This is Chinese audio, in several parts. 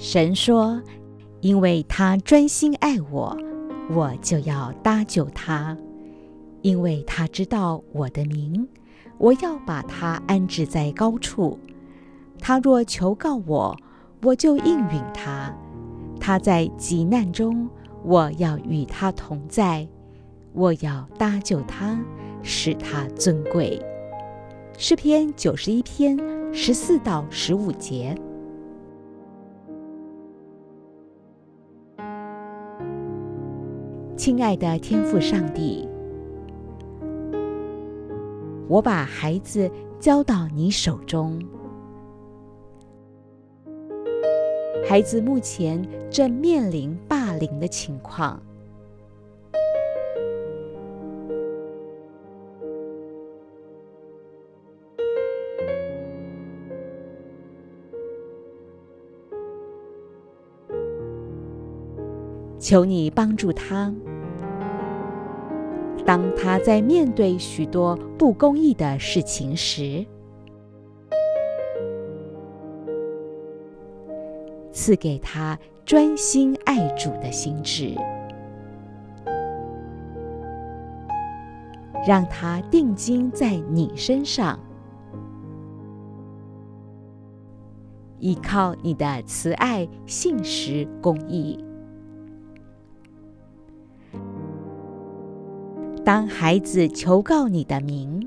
神说：“因为他专心爱我，我就要搭救他；因为他知道我的名，我要把他安置在高处。他若求告我，我就应允他。他在急难中，我要与他同在，我要搭救他，使他尊贵。”诗篇九十一篇十四到十五节。亲爱的天父上帝，我把孩子交到你手中。孩子目前正面临霸凌的情况，求你帮助他。当他在面对许多不公义的事情时，赐给他专心爱主的心智，让他定睛在你身上，依靠你的慈爱、信实、公义。当孩子求告你的名，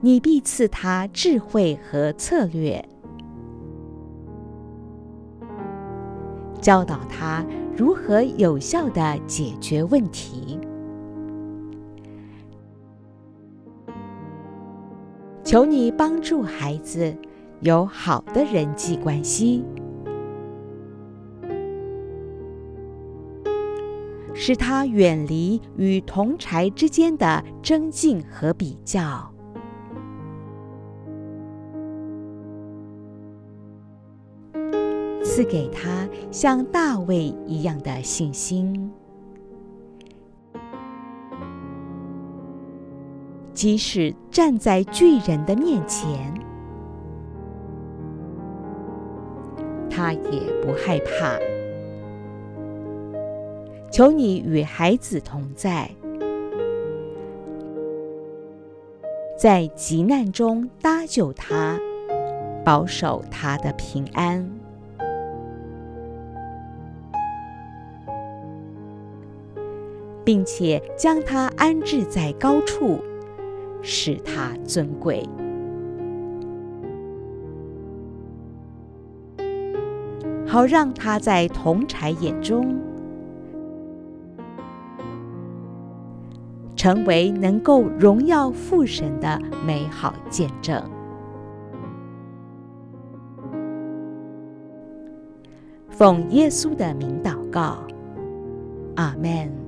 你必赐他智慧和策略，教导他如何有效的解决问题。求你帮助孩子有好的人际关系。使他远离与同柴之间的争竞和比较，赐给他像大卫一样的信心，即使站在巨人的面前，他也不害怕。求你与孩子同在，在急难中搭救他，保守他的平安，并且将他安置在高处，使他尊贵，好让他在同柴眼中。成为能够荣耀父神的美好见证。奉耶稣的名祷告，阿门。